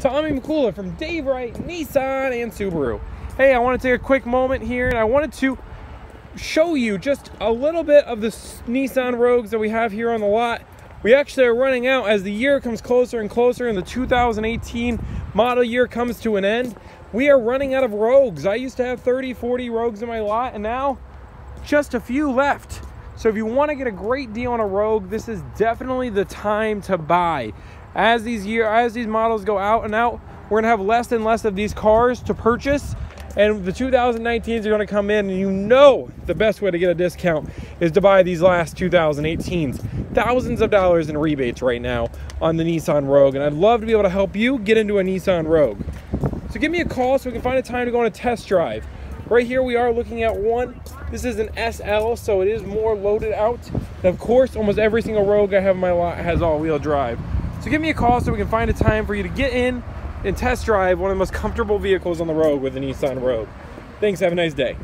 Tommy Mikula from Dave Wright, Nissan and Subaru. Hey, I want to take a quick moment here and I wanted to show you just a little bit of the Nissan Rogues that we have here on the lot. We actually are running out as the year comes closer and closer and the 2018 model year comes to an end. We are running out of Rogues. I used to have 30, 40 Rogues in my lot and now just a few left. So if you want to get a great deal on a Rogue, this is definitely the time to buy. As these year as these models go out and out, we're gonna have less and less of these cars to purchase. And the 2019s are gonna come in, and you know the best way to get a discount is to buy these last 2018s. Thousands of dollars in rebates right now on the Nissan Rogue, and I'd love to be able to help you get into a Nissan Rogue. So give me a call so we can find a time to go on a test drive. Right here we are looking at one. This is an SL, so it is more loaded out. And of course, almost every single Rogue I have in my lot has all-wheel drive. So give me a call so we can find a time for you to get in and test drive one of the most comfortable vehicles on the road with the Nissan Rogue. Thanks, have a nice day.